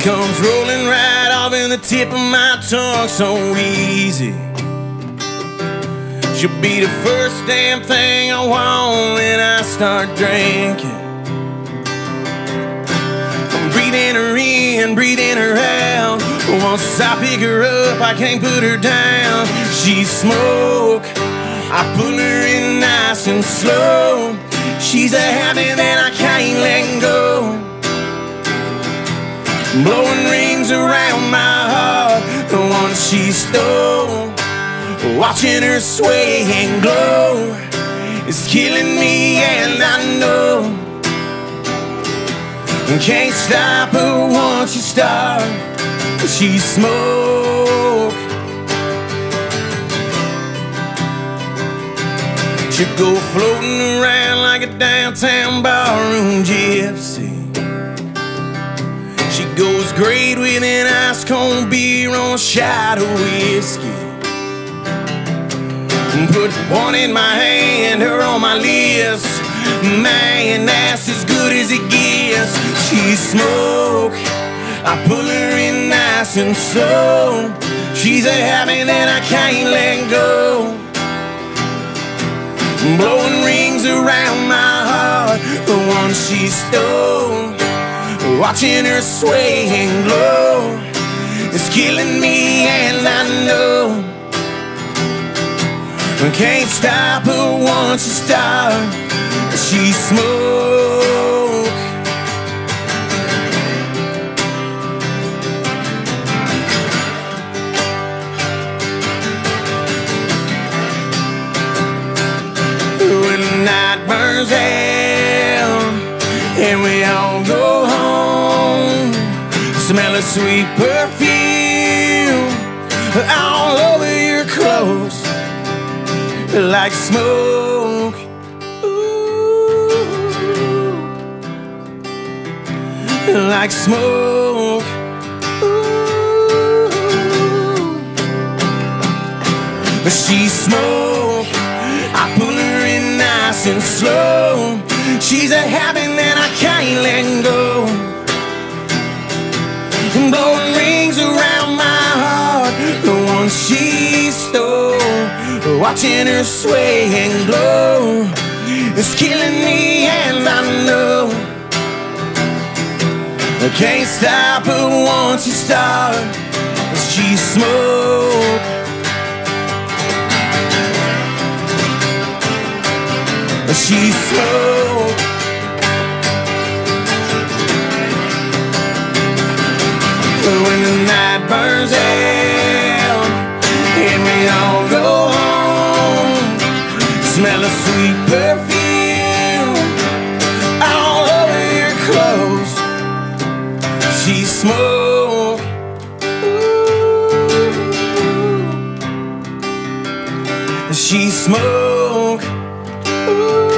Comes rolling right off in the tip of my tongue so easy. She'll be the first damn thing I want when I start drinking. I'm breathing her in, breathing her out. Once I pick her up, I can't put her down. She's smoke. I pull her in nice and slow. She's a habit that I can't let go. Blowing rings around my heart, the one she stole. Watching her sway and glow is killing me, and I know. Can't stop her once you start. She smoke. She go floating around like a downtown barroom gypsy. She goes great with an ice cold beer on a shot of whiskey. Put one in my hand, her on my list. Man, that's as good as it gets. She smoke. I pull her in nice and slow. She's a habit that I can't let go. Blowing rings around my heart, the one she stole. Watching her sway and glow is killing me, and I know. I can't stop her once she start. She smoke. When the night burns sweet perfume all over your clothes like smoke. Ooh, like smoke. Ooh. But she smoke. I pull her in nice and slow. She's a habit she stole. Watching her sway and glow It's killing me, and I know I can't stop her once you start. She smoke. She smoke. When the night burns out She smoke. Ooh.